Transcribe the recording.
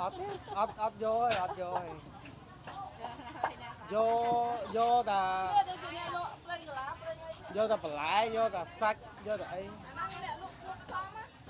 អត់អត់អត់យកទេអត់យកទេយកយកតាយកតាបន្លែយកតាសាច់យកតាអីអានោះអ្នកលក់ខ្លួនសំណា